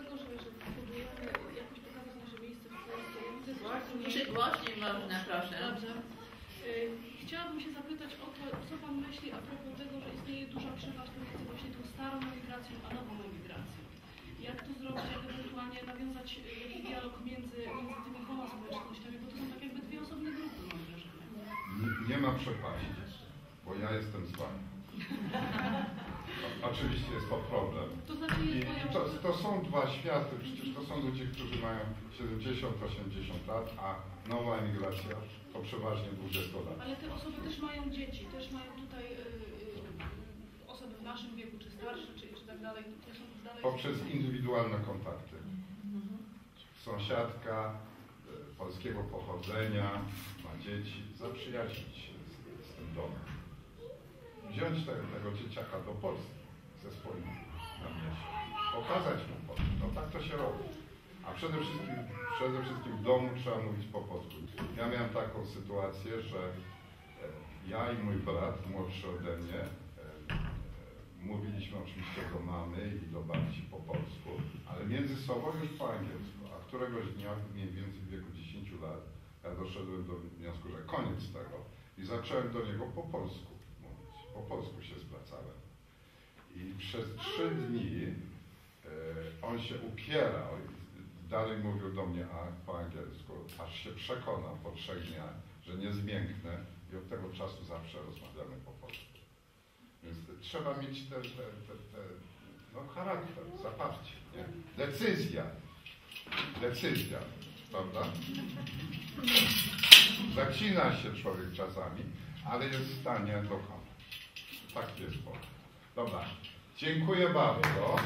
tego, że, że próbujemy jakoś pokazać nasze miejsce w Polsce, ja widzę Głośniej, czasami- głośniej można, proszę. Dobrze. Y, Chciałabym się zapytać o to, co Pan myśli a propos tego, że istnieje duża przepaść pomiędzy właśnie tą starą emigracją a nową emigracją. Jak to zrobić, jak ewentualnie nawiązać y, jakiś dialog między, między tymi dwoma społecznościami, bo to są tak jakby dwie osobne grupy, mam wrażenie. Nie, nie ma przepaści, bo ja jestem z wami. Oczywiście jest to problem. To znaczy I jest moja... to, to są dwa światy, przecież to są ludzie, którzy mają 70-80 lat, a nowa emigracja to przeważnie 20 lat. Ale te osoby też mają dzieci, też mają tutaj y, y, osoby w naszym wieku, czy starsze, czy, czy tak dalej. To są dalej... Poprzez indywidualne kontakty. Sąsiadka e, polskiego pochodzenia, ma dzieci, zaprzyjaźnić się z, z tym domem. Wziąć te, tego dzieciaka do Polski ze swoim na mieście. Pokazać mu Polskę. No tak to się robi. A przede wszystkim, przede wszystkim w domu trzeba mówić po polsku. Ja miałem taką sytuację, że e, ja i mój brat, młodszy ode mnie, e, mówiliśmy oczywiście do mamy i do babci po polsku, ale między sobą już po angielsku. A któregoś dnia, mniej więcej w wieku 10 lat, ja doszedłem do wniosku, że koniec tego i zacząłem do niego po polsku mówić. Po polsku przez trzy dni e, on się upierał, dalej mówił do mnie po angielsku, aż się przekonał po trzech dniach, że nie zmięknę i od tego czasu zawsze rozmawiamy po polsku. Więc trzeba mieć te, te, te, te no, charakter, zaparcie, nie? Decyzja. Decyzja, prawda? Zacina się człowiek czasami, ale jest w stanie dokonać. Tak jest. Bóg. Dobra. Dziękuję bardzo.